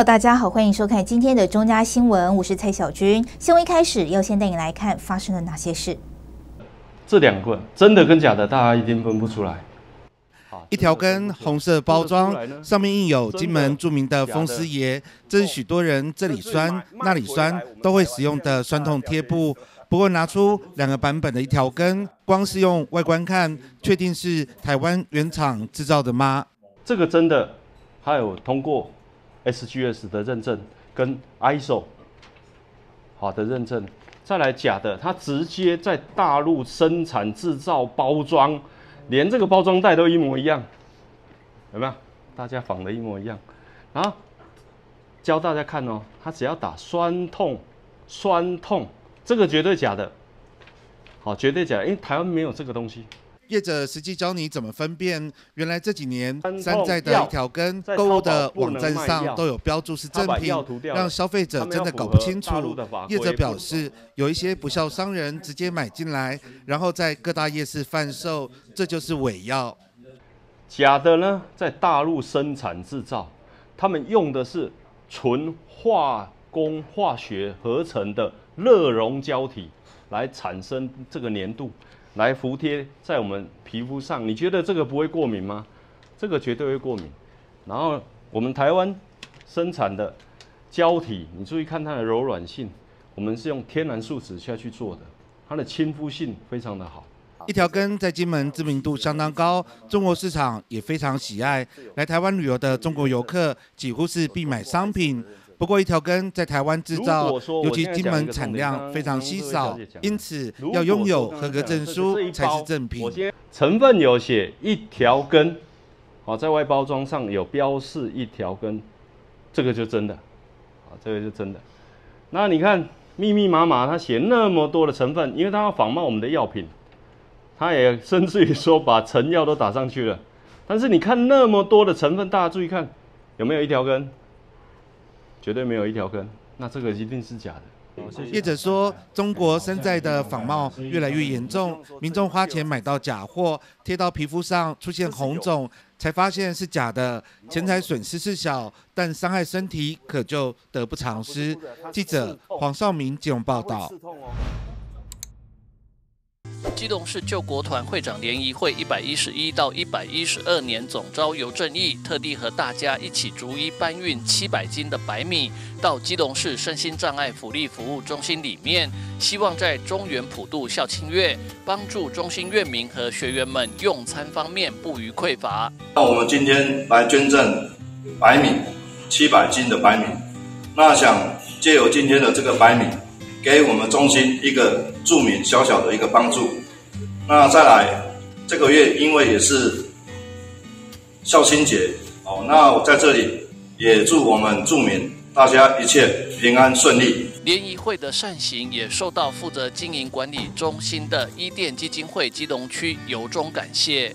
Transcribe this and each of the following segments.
友，大家好，欢迎收看今天的中嘉新闻，我是蔡小军。新闻一开始要先带你来看发生了哪些事。这两个真的跟假的，大家一定分不出来。一条根红色包装，上面印有金门著名的风师爷，这是许多人这里酸那里酸都会使用的酸痛贴布。不过拿出两个版本的一条根，光是用外观看，确定是台湾原厂制造的吗？这个真的，还有通过 SGS 的认证跟 ISO 好的认证。再来假的，它直接在大陆生产制造包装，连这个包装袋都一模一样，有没有？大家仿的一模一样。然后教大家看哦，它只要打酸痛，酸痛。这个绝对假的，好，绝对假，因为台湾没有这个东西。业者实际教你怎么分辨，原来这几年山寨的一条根，购物的网站上都有标注是正品，让消费者真的搞不清楚。业者表示，有一些不孝商人直接买进来，然后在各大夜市贩售，这就是伪药。假的呢，在大陆生产制造，他们用的是纯化工化学合成的。热熔胶体来产生这个粘度，来服贴在我们皮肤上。你觉得这个不会过敏吗？这个绝对会过敏。然后我们台湾生产的胶体，你注意看它的柔软性，我们是用天然树脂下去做的，它的亲肤性非常的好。一条根在金门知名度相当高，中国市场也非常喜爱。来台湾旅游的中国游客几乎是必买商品。不过一条根在台湾制造，尤其金门产量非常稀少，因此要拥有合格证书才是正品。成分有写一条根，好，在外包装上有标示一条根，这个就真的，啊，这个就真的。那你看密密麻麻，它写那么多的成分，因为它要仿冒我们的药品，它也甚至于说把成药都打上去了。但是你看那么多的成分，大家注意看有没有一条根？绝对没有一条根，那这个一定是假的。业者说，中国山寨的仿冒越来越严重，民众花钱买到假货，贴到皮肤上出现红肿，才发现是假的，钱财损失是小，但伤害身体可就得不偿失。记者黄少明金融报道。基隆市救国团会长联谊会一百一十一到一百一十二年总招游正义，特地和大家一起逐一搬运七百斤的白米到基隆市身心障碍福利服务中心里面，希望在中原普渡孝亲月，帮助中心院民和学员们用餐方面不予匮乏。那我们今天来捐赠白米七百斤的白米，那想借由今天的这个白米。给我们中心一个著名小小的一个帮助。那再来，这个月因为也是孝亲节哦，那我在这里也祝我们著名大家一切平安顺利。联谊会的善行也受到负责经营管理中心的伊甸基金会基隆区由衷感谢。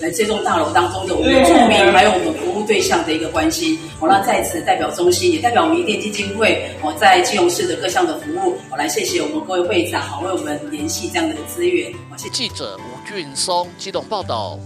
来这栋大楼当中的我们住民还有我们服务对象的一个关心，我那在此代表中心，也代表我们伊甸基金会，我在基隆市的各项的服务，我来谢谢我们各位会长，好为我们联系这样的资源。谢记者吴俊松基隆报道。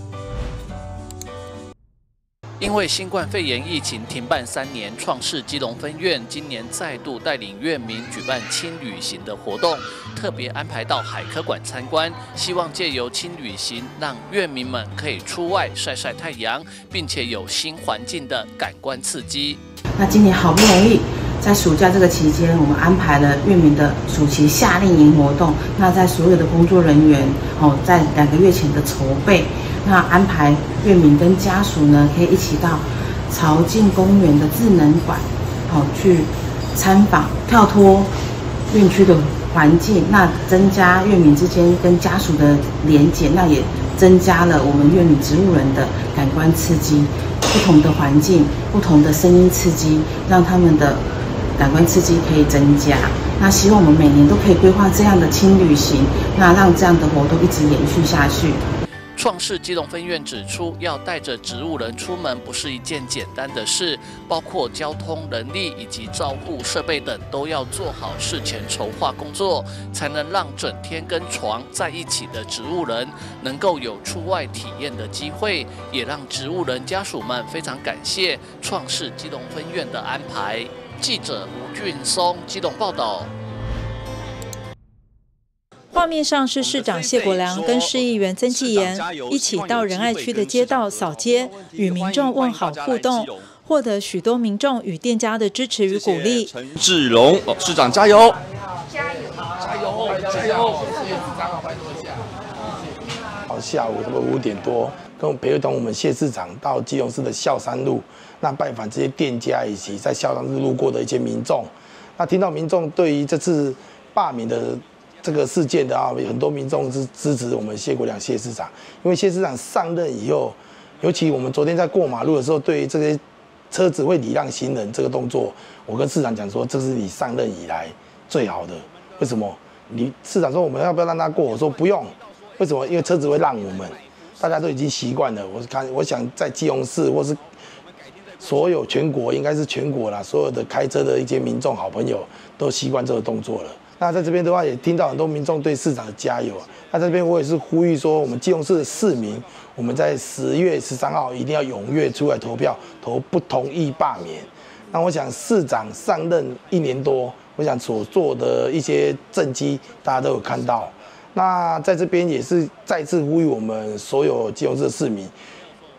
因为新冠肺炎疫情停办三年，创世基隆分院今年再度带领院民举办轻旅行的活动，特别安排到海科馆参观，希望借由轻旅行，让院民们可以出外晒晒太阳，并且有新环境的感官刺激。那今年好不容易在暑假这个期间，我们安排了月明的暑期夏令营活动。那在所有的工作人员哦，在两个月前的筹备。那安排月明跟家属呢，可以一起到朝境公园的智能馆，好去参访，跳脱院区的环境，那增加月明之间跟家属的连结，那也增加了我们院民植物人的感官刺激，不同的环境，不同的声音刺激，让他们的感官刺激可以增加。那希望我们每年都可以规划这样的轻旅行，那让这样的活动一直延续下去。创世基隆分院指出，要带着植物人出门不是一件简单的事，包括交通、人力以及照护设备等，都要做好事前筹划工作，才能让整天跟床在一起的植物人能够有出外体验的机会，也让植物人家属们非常感谢创世基隆分院的安排。记者吴俊松机动报道。画面上是市长谢国良跟市议员曾纪言一起到仁爱区的街道扫街，与民众问好互动，获得许多民众与店家的支持与鼓励。陈志荣，市长加油！加油！加油！加油！好，下。好，下午差不多五点多，跟陪同我们谢市长到基隆市的孝山路，那拜访这些店家以及在孝山路路过的一些民众。那听到民众对于这次罢免的。这个事件的啊，很多民众是支持我们谢国良谢市长，因为谢市长上任以后，尤其我们昨天在过马路的时候，对于这些车子会礼让行人这个动作，我跟市长讲说，这是你上任以来最好的。为什么？你市长说我们要不要让他过？我说不用。为什么？因为车子会让我们，大家都已经习惯了。我看，我想在基隆市或是所有全国，应该是全国啦，所有的开车的一些民众好朋友都习惯这个动作了。那在这边的话，也听到很多民众对市长的加油啊。那这边我也是呼吁说，我们基隆市的市民，我们在十月十三号一定要踊跃出来投票，投不同意罢免。那我想市长上任一年多，我想所做的一些政绩，大家都有看到。那在这边也是再次呼吁我们所有基隆市的市民，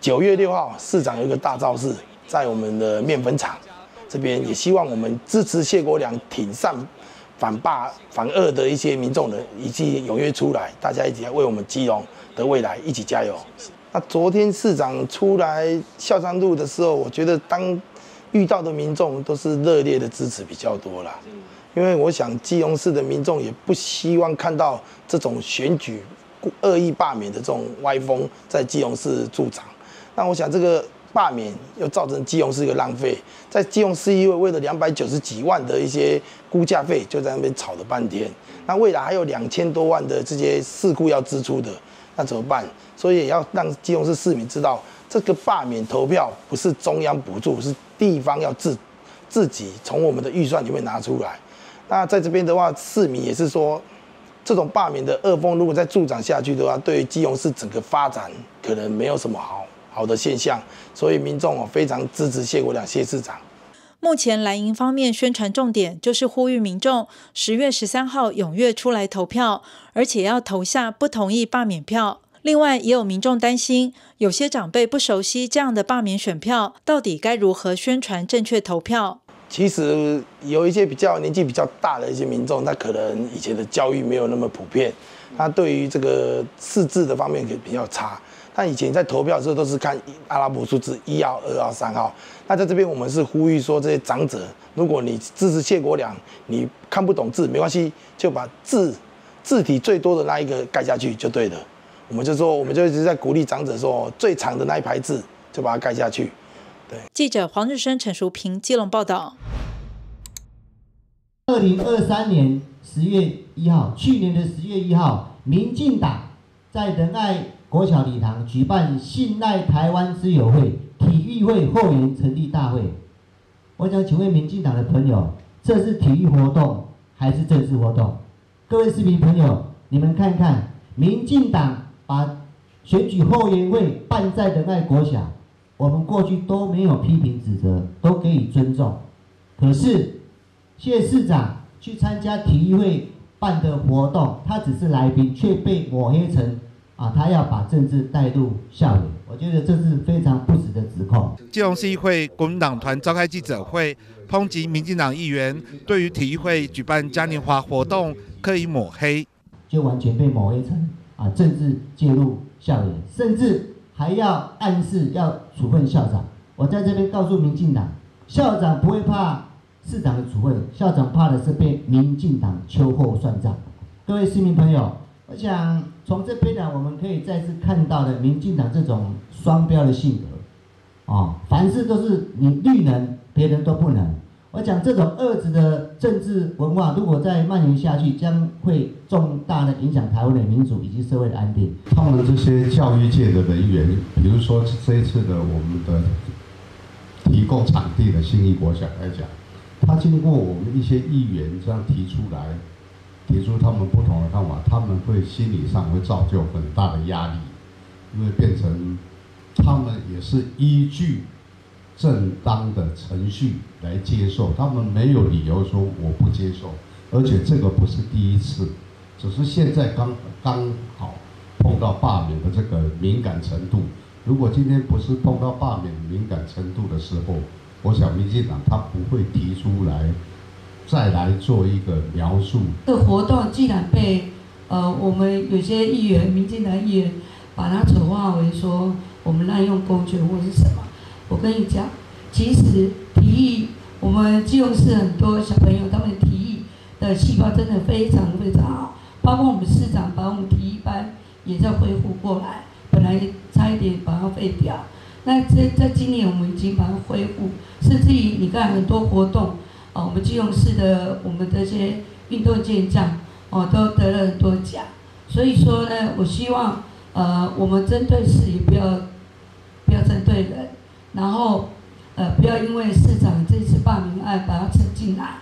九月六号市长有一个大造势，在我们的面粉厂这边，也希望我们支持谢国良挺上。反霸反恶的一些民众呢，以及踊跃出来，大家一起来为我们基隆的未来一起加油。那昨天市长出来孝山路的时候，我觉得当遇到的民众都是热烈的支持比较多啦。因为我想基隆市的民众也不希望看到这种选举恶意罢免的这种歪风在基隆市助长。那我想这个。罢免又造成基隆市一个浪费，在基隆市议会为了两百九十几万的一些估价费，就在那边吵了半天。那未来还有两千多万的这些事故要支出的，那怎么办？所以也要让基隆市市民知道，这个罢免投票不是中央补助，是地方要自自己从我们的预算里面拿出来。那在这边的话，市民也是说，这种罢免的恶风如果再助长下去的话，对于基隆市整个发展可能没有什么好。好的现象，所以民众哦非常支持谢国良谢市长。目前蓝营方面宣传重点就是呼吁民众十月十三号踊跃出来投票，而且要投下不同意罢免票。另外，也有民众担心，有些长辈不熟悉这样的罢免选票，到底该如何宣传正确投票？其实有一些比较年纪比较大的一些民众，他可能以前的教育没有那么普遍，他对于这个识字的方面也比较差。他以前在投票的时候都是看阿拉伯数字一号、二号、三号。那在这边我们是呼吁说，这些长者，如果你支持谢国良，你看不懂字没关系，就把字字体最多的那一个盖下去就对了。我们就说，我们就一直在鼓励长者说，最长的那一排字就把它盖下去。对。记者黄日升、陈淑平、基隆报道。二零二三年十月一号，去年的十月一号，民进党在仁爱。国小礼堂举办信赖台湾之友会体育会后援成立大会。我想请问民进党的朋友，这是体育活动还是政治活动？各位市民朋友，你们看看，民进党把选举后援会办在仁爱国小，我们过去都没有批评指责，都给予尊重。可是谢市长去参加体育会办的活动，他只是来宾，却被抹黑成。啊，他要把政治带入校园，我觉得这是非常不实的指控。基隆市议会国民党团召开记者会，抨击民进党议员对于体育会举办嘉年华活动刻意抹黑，就完全被抹黑成啊政治介入校园，甚至还要暗示要处分校长。我在这边告诉民进党，校长不会怕市长的处分，校长怕的是被民进党秋后算账。各位市民朋友。我想从这边呢，我们可以再次看到的民进党这种双标的性格，啊，凡事都是你绿能，别人都不能。我讲这种恶质的政治文化，如果再蔓延下去，将会重大的影响台湾的民主以及社会的安定。他们这些教育界的人员，比如说这一次的我们的提供场地的新义国小来讲，他经过我们一些议员这样提出来，提出他们不同的看法，他们会心理上会造就很大的压力，因为变成他们也是依据。正当的程序来接受，他们没有理由说我不接受，而且这个不是第一次，只是现在刚刚好碰到罢免的这个敏感程度。如果今天不是碰到罢免敏感程度的时候，我想民进党他不会提出来再来做一个描述。这活动既然被呃我们有些议员、民进党议员把它丑化为说我们滥用公权或是什么。我跟你讲，其实体育，我们基隆市很多小朋友，他们体育的细胞真的非常非常好。包括我们市长把我们体育班也在恢复过来，本来差一点把它废掉。那在在今年我们已经把它恢复，甚至于你看很多活动，哦，我们基隆市的我们这些运动健将，哦，都得了很多奖。所以说呢，我希望，呃，我们针对事也不要，不要针对人。然后，呃，不要因为市长这次罢免案把他扯进来。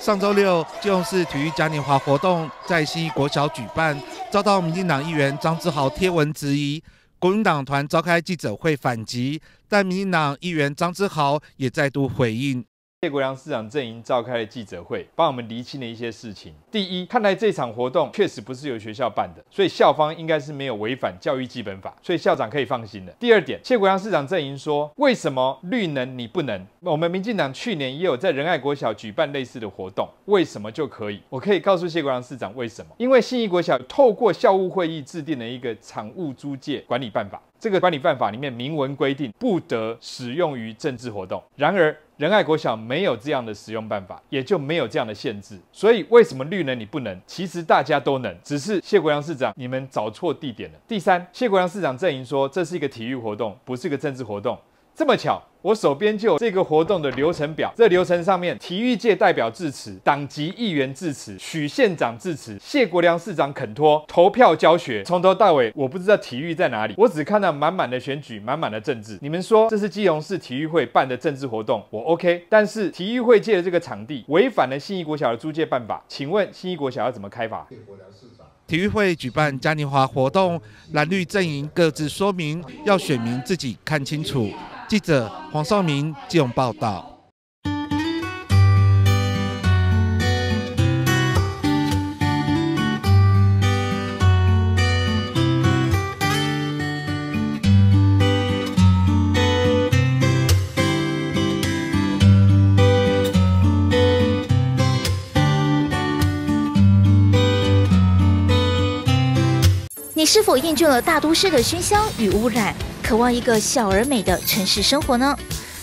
上周六，基隆市体育嘉年华活动在西国小举办，遭到民进党议员张志豪贴文质疑，国民党团召开记者会反击，但民进党议员张志豪也再度回应。谢国良市长阵营召开了记者会，帮我们厘清了一些事情。第一，看来这场活动确实不是由学校办的，所以校方应该是没有违反教育基本法，所以校长可以放心的。第二点，谢国良市长阵营说，为什么绿能你不能？我们民进党去年也有在仁爱国小举办类似的活动，为什么就可以？我可以告诉谢国良市长为什么？因为信义国小透过校务会议制定了一个场务租借管理办法，这个管理办法里面明文规定不得使用于政治活动。然而，仁爱国小没有这样的使用办法，也就没有这样的限制。所以为什么绿能你不能？其实大家都能，只是谢国梁市长你们找错地点了。第三，谢国梁市长阵营说这是一个体育活动，不是一个政治活动。这么巧。我手边就有这个活动的流程表，这流程上面，体育界代表致辞，党籍议员致辞，许县长致辞，谢国良市长肯托，投票教学，从头到尾，我不知道体育在哪里，我只看到满满的选举，满满的政治。你们说这是基隆市体育会办的政治活动，我 OK，但是体育会借的这个场地违反了新义国小的租借办法，请问新义国小要怎么开法？体育会举办嘉年华活动，蓝绿阵营各自说明，要选民自己看清楚。记者黄少明借用报道。你是否厌倦了大都市的喧嚣与污染？渴望一个小而美的城市生活呢？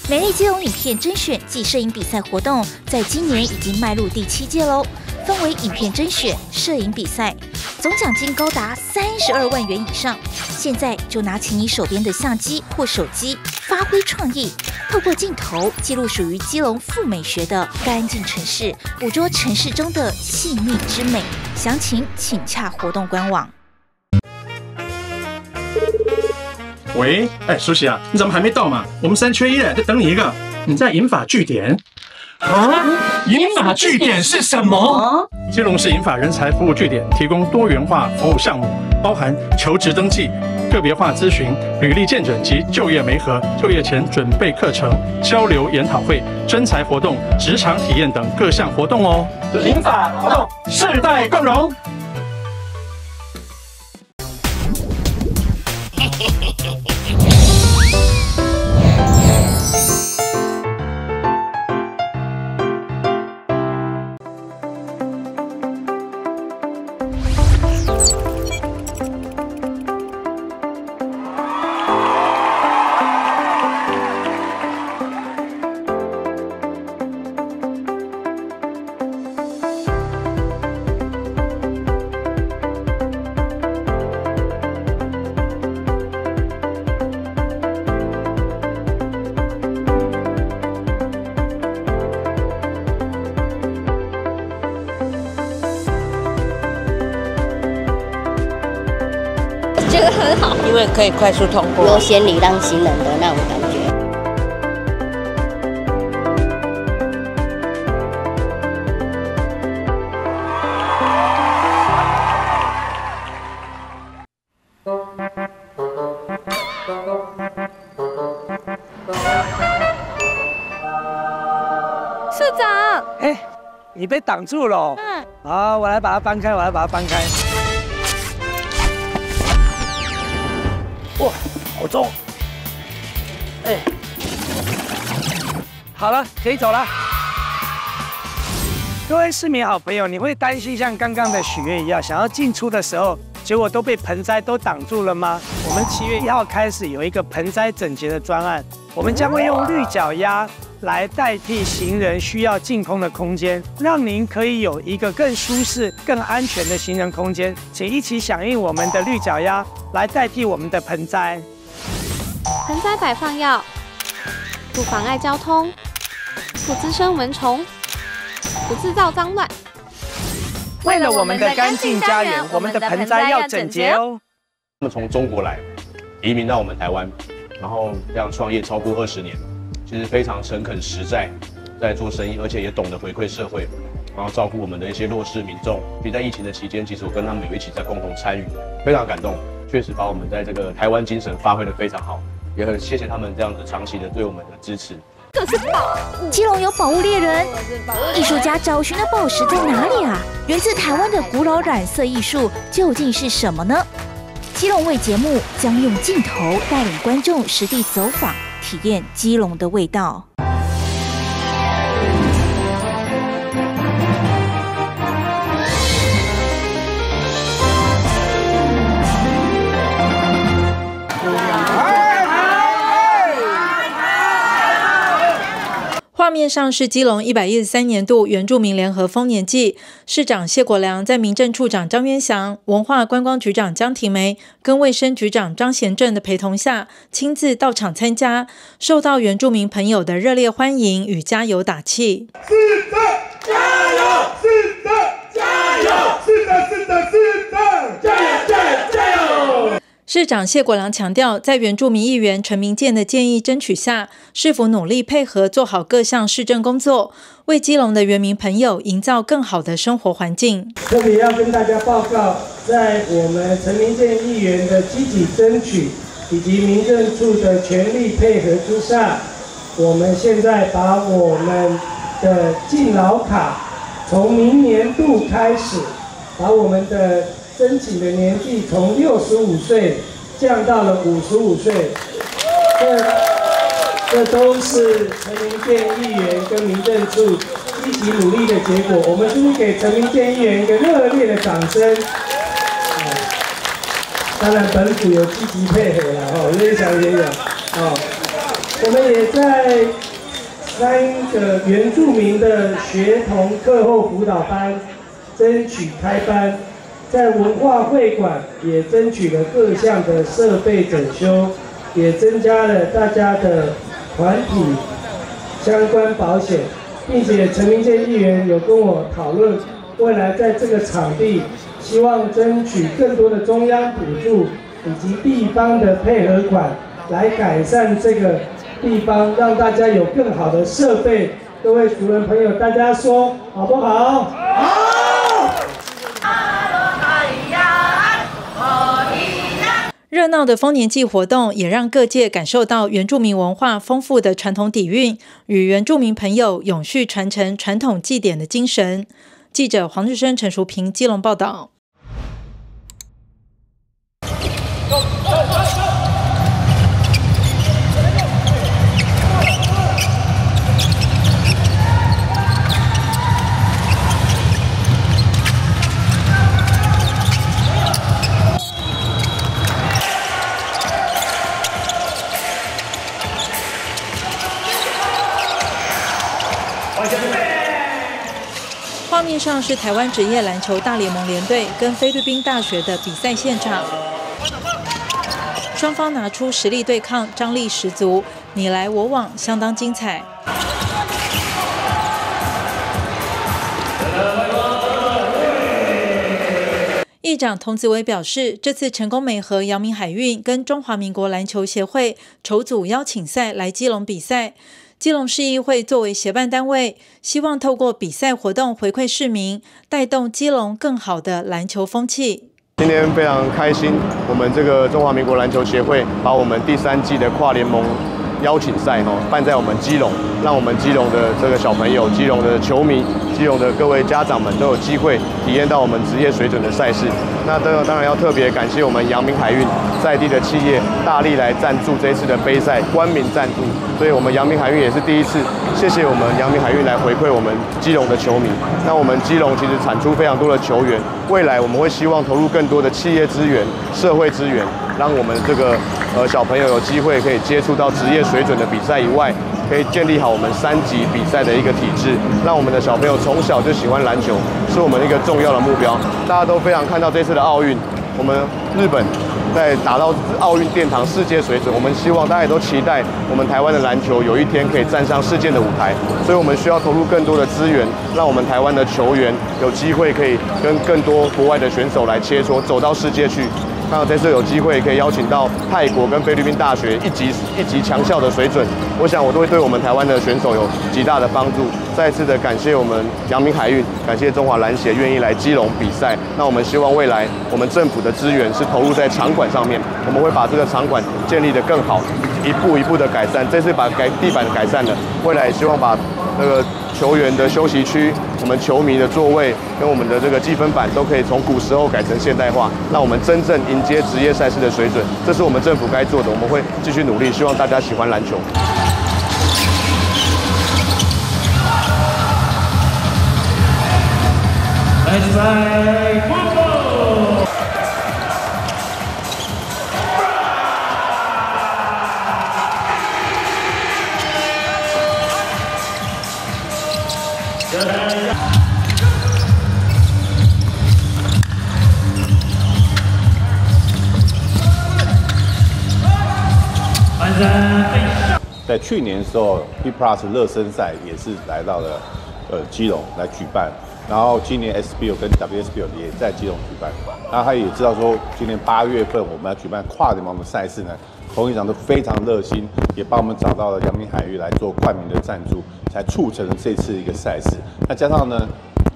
美丽基隆影片甄选暨摄影比赛活动，在今年已经迈入第七届喽。分为影片甄选、摄影比赛，总奖金高达三十二万元以上。现在就拿起你手边的相机或手机，发挥创意，透过镜头记录属于基隆富美学的干净城市，捕捉城市中的细腻之美。详情请洽活动官网。喂，哎，熟悉啊，你怎么还没到嘛？我们三缺一嘞，在等你一个。你在银法据点啊？银法据点是什么？金融市银法人才服务据点，提供多元化服务项目，包含求职登记、个别化咨询、履历见证及就业媒合、就业前准备课程、交流研讨会、征才活动、职场体验等各项活动哦。银法活动，世代共荣。为可以快速通过，优先礼让行人的那种感觉。社长，哎，你被挡住了。嗯。好，我来把它搬开，我来把它搬开。好重！哎，好了，可以走了。各位市民好朋友，你会担心像刚刚的许愿一样，想要进出的时候，结果都被盆栽都挡住了吗？我们七月一号开始有一个盆栽整洁的专案，我们将会用绿脚丫。来代替行人需要净空的空间，让您可以有一个更舒适、更安全的行人空间。请一起响应我们的绿脚丫，来代替我们的盆栽。盆栽摆放要不妨碍交通，不滋生蚊虫，不制造脏乱。为了我们的干净家园，我们的盆栽要整洁哦。他们从中国来，移民到我们台湾，然后这样创业超过二十年。其实非常诚恳实在，在做生意，而且也懂得回馈社会，然后照顾我们的一些弱势民众。所以在疫情的期间，其实我跟他们有一起在共同参与，非常感动，确实把我们在这个台湾精神发挥得非常好，也很谢谢他们这样子长期的对我们的支持。可是宝基隆有宝物猎人，艺术家找寻的宝石在哪里啊？源自台湾的古老染色艺术究竟是什么呢？基隆为节目将用镜头带领观众实地走访。体验基隆的味道。画面上是基隆一百一十三年度原住民联合丰年祭，市长谢国良在民政处长张渊祥、文化观光局长江庭梅跟卫生局长张贤正的陪同下，亲自到场参加，受到原住民朋友的热烈欢迎与加油打气。是的，加油！是的，加油！是的，是的，是的，加油！加油！加油！市长谢国良强调，在原住民议员陈明健的建议争取下，是否努力配合做好各项市政工作，为基隆的原民朋友营造更好的生活环境。这里要跟大家报告，在我们陈明健议员的积极争取以及民政处的全力配合之下，我们现在把我们的敬老卡从明年度开始，把我们的。申请的年纪从六十五岁降到了五十五岁，这这都是陈明健议员跟民政处一起努力的结果。我们是不是给陈明健议员一个热烈的掌声？当然，本府有积极配合了哦，叶祥也有哦。我们也在三个原住民的学童课后辅导班争取开班。在文化会馆也争取了各项的设备整修，也增加了大家的团体相关保险，并且陈明健议员有跟我讨论，未来在这个场地，希望争取更多的中央补助以及地方的配合款，来改善这个地方，让大家有更好的设备。各位主人朋友，大家说好不好？热闹的丰年祭活动也让各界感受到原住民文化丰富的传统底蕴与原住民朋友永续传承传统祭典的精神。记者黄志生、陈淑平、基隆报道。面上是台湾职业篮球大联盟联队跟菲律宾大学的比赛现场，双方拿出实力对抗，张力十足，你来我往，相当精彩。议长童子伟表示，这次成功美和阳明海运跟中华民国篮球协会筹组邀请赛来基隆比赛。基隆市议会作为协办单位，希望透过比赛活动回馈市民，带动基隆更好的篮球风气。今天非常开心，我们这个中华民国篮球协会把我们第三季的跨联盟。邀请赛哦，办在我们基隆，让我们基隆的这个小朋友、基隆的球迷、基隆的各位家长们都有机会体验到我们职业水准的赛事。那当当然要特别感谢我们阳明海运在地的企业大力来赞助这次的杯赛，冠名赞助，所以我们阳明海运也是第一次，谢谢我们阳明海运来回馈我们基隆的球迷。那我们基隆其实产出非常多的球员，未来我们会希望投入更多的企业资源、社会资源。让我们这个呃小朋友有机会可以接触到职业水准的比赛以外，可以建立好我们三级比赛的一个体制，让我们的小朋友从小就喜欢篮球，是我们一个重要的目标。大家都非常看到这次的奥运，我们日本在打到奥运殿堂世界水准，我们希望大家也都期待我们台湾的篮球有一天可以站上世界的舞台，所以我们需要投入更多的资源，让我们台湾的球员有机会可以跟更多国外的选手来切磋，走到世界去。看到这次有机会可以邀请到泰国跟菲律宾大学一级一级强校的水准，我想我都会对我们台湾的选手有极大的帮助。再次的感谢我们阳明海运，感谢中华篮协愿意来基隆比赛。那我们希望未来我们政府的资源是投入在场馆上面，我们会把这个场馆建立的更好，一步一步的改善。这次把改地板改善了，未来也希望把那个。球员的休息区，我们球迷的座位跟我们的这个积分板都可以从古时候改成现代化，让我们真正迎接职业赛事的水准。这是我们政府该做的，我们会继续努力，希望大家喜欢篮球。在去年的时候，B Plus 热身赛也是来到了呃基隆来举办，然后今年 SBL 跟 WSBL 也在基隆举办，那他也知道说今年八月份我们要举办跨联盟的赛事呢，董事长都非常热心，也帮我们找到了阳明海域来做冠名的赞助，才促成了这次一个赛事。那加上呢，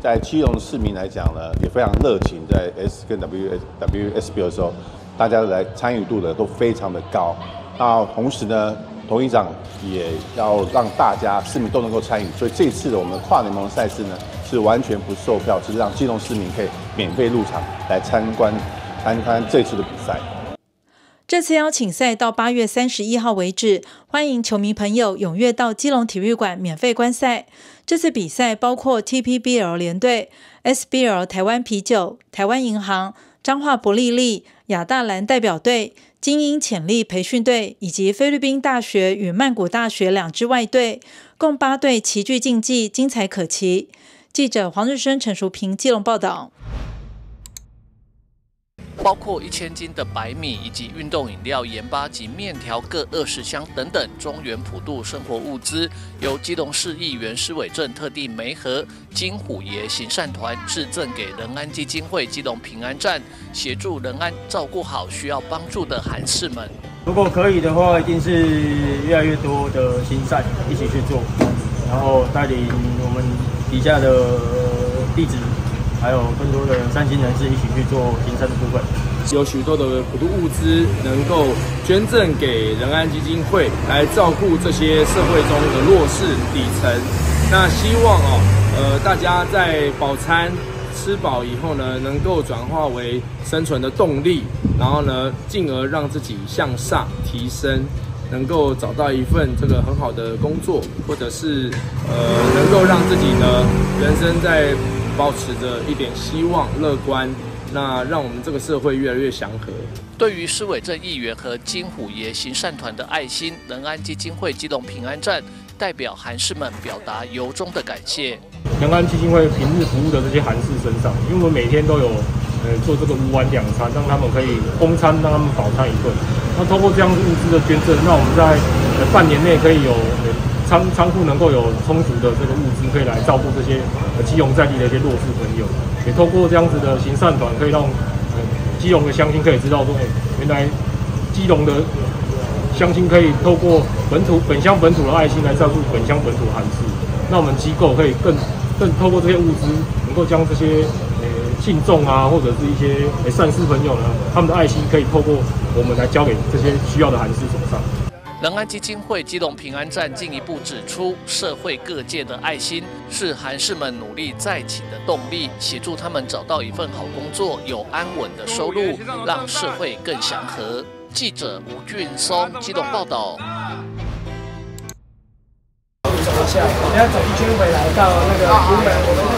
在基隆市民来讲呢，也非常热情，在 S 跟 W WSBL 的时候，大家来参与度的都非常的高。那同时呢？董事长也要让大家市民都能够参与，所以这次的我们跨联盟赛事呢，是完全不售票，是让基隆市民可以免费入场来参观参观这次的比赛。这次邀请赛到八月三十一号为止，欢迎球迷朋友踊跃到基隆体育馆免费观赛。这次比赛包括 TPBL 联队、SBL 台湾啤酒、台湾银行、彰化伯利利、亚大兰代表队。精英潜力培训队以及菲律宾大学与曼谷大学两支外队，共八队齐聚竞技，精彩可期。记者黄日升、陈淑平、基隆报道。包括一千斤的白米以及运动饮料、盐巴及面条各二十箱等等中原普渡生活物资，由基隆市议员施伟正特地梅和金虎爷行善团致赠给仁安基金会基隆平安站，协助仁安照顾好需要帮助的韩士们。如果可以的话，一定是越来越多的行善一起去做，然后带领我们底下的弟子。还有更多的善心人士一起去做行善的部分，有许多的普渡物资能够捐赠给仁安基金会，来照顾这些社会中的弱势底层。那希望哦，呃，大家在饱餐吃饱以后呢，能够转化为生存的动力，然后呢，进而让自己向上提升，能够找到一份这个很好的工作，或者是呃，能够让自己呢，人生在。保持着一点希望、乐观，那让我们这个社会越来越祥和。对于施伟正议员和金虎爷行善团的爱心，仁安基金会基隆平安站代表韩氏们表达由衷的感谢。仁安基金会平日服务的这些韩士身上，因为我们每天都有呃做这个五碗两餐，让他们可以供餐，让他们饱餐一顿。那通过这样物资的捐赠，那我们在半年内可以有。仓仓库能够有充足的这个物资，可以来照顾这些呃基隆在地的一些弱势朋友。也透过这样子的行善团，可以让基隆的乡亲可以知道说，哎，原来基隆的乡亲可以透过本土本乡本土的爱心来照顾本乡本土的寒士。那我们机构可以更更透过这些物资，能够将这些呃信众啊，或者是一些善事朋友呢，他们的爱心可以透过我们来交给这些需要的寒士手上。仁安基金会基隆平安站进一步指出，社会各界的爱心是韩士们努力再起的动力，协助他们找到一份好工作，有安稳的收入，让社会更祥和。记者吴俊松基隆报道。走一圈回来到那个我们那个。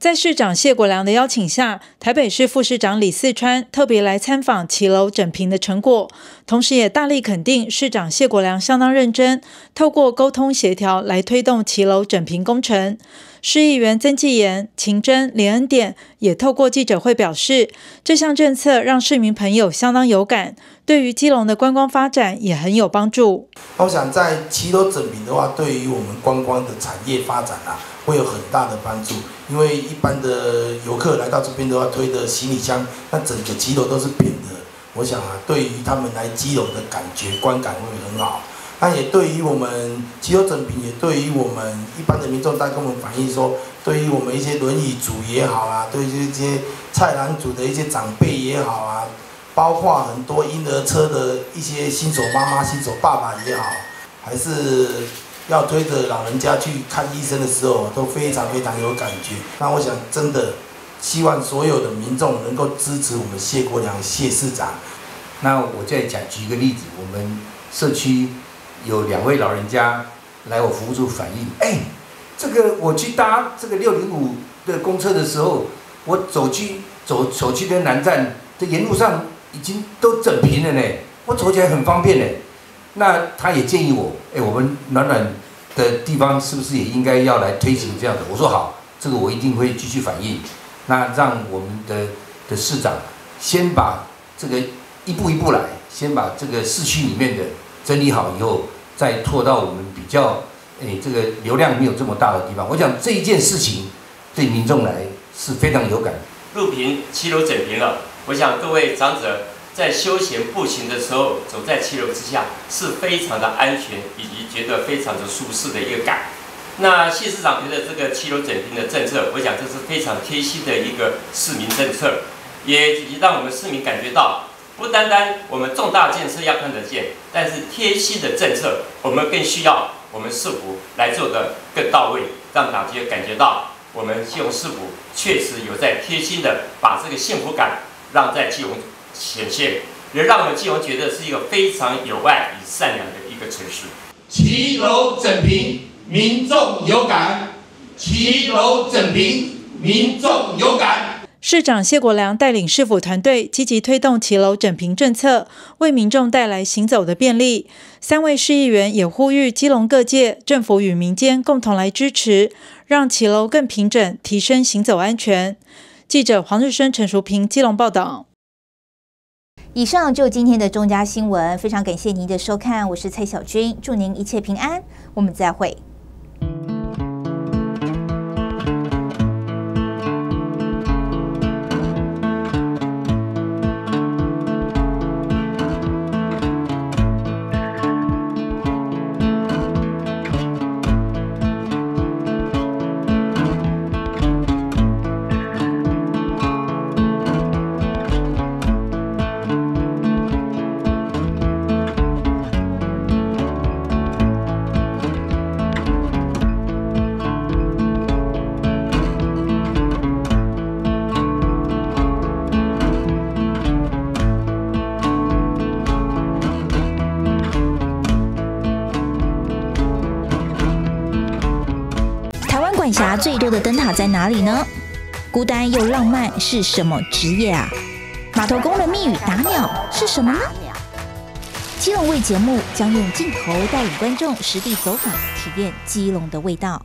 在市长谢国良的邀请下，台北市副市长李四川特别来参访骑楼整平的成果，同时也大力肯定市长谢国良相当认真，透过沟通协调来推动骑楼整平工程。市议员曾纪言、秦真、连恩典也透过记者会表示，这项政策让市民朋友相当有感，对于基隆的观光发展也很有帮助。我想在骑楼整平的话，对于我们观光的产业发展啊。会有很大的帮助，因为一般的游客来到这边的话，推的行李箱，那整个基楼都是扁的。我想啊，对于他们来基隆的感觉观感会很好。那也对于我们基楼整平，也对于我们一般的民众，在跟我们反映说，对于我们一些轮椅族也好啊，对于这些菜篮族的一些长辈也好啊，包括很多婴儿车的一些新手妈妈、新手爸爸也好，还是。要推着老人家去看医生的时候，都非常非常有感觉。那我想，真的希望所有的民众能够支持我们谢国良谢市长。那我再讲举一个例子，我们社区有两位老人家来我服务处反映，哎，这个我去搭这个六零五的公车的时候，我走去走走去跟南站，这沿路上已经都整平了呢，我走起来很方便呢。那他也建议我，哎，我们暖暖的地方是不是也应该要来推行这样的？我说好，这个我一定会继续反映。那让我们的的市长先把这个一步一步来，先把这个市区里面的整理好以后，再拖到我们比较，哎，这个流量没有这么大的地方。我想这一件事情对民众来是非常有感。录屏七楼整平了，我想各位长者。在休闲步行的时候，走在骑楼之下是非常的安全，以及觉得非常的舒适的一个感。那谢市长觉得这个骑楼整平的政策，我想这是非常贴心的一个市民政策，也让我们市民感觉到，不单单我们重大建设要看得见，但是贴心的政策，我们更需要我们市府来做的更到位，让大家感觉到我们基隆市府确实有在贴心的把这个幸福感让在基隆。显现，也让我们基隆觉得是一个非常有爱与善良的一个城市。骑楼整平，民众有感；骑楼整平，民众有感。市长谢国良带领市府团队积极推动骑楼整平政策，为民众带来行走的便利。三位市议员也呼吁基隆各界、政府与民间共同来支持，让骑楼更平整，提升行走安全。记者黄日升、陈淑平，基隆报道。以上就今天的中加新闻，非常感谢您的收看，我是蔡小军，祝您一切平安，我们再会。的灯塔在哪里呢？孤单又浪漫是什么职业啊？码头工的密语打鸟是什么呢？基隆味节目将用镜头带领观众实地走访，体验基隆的味道。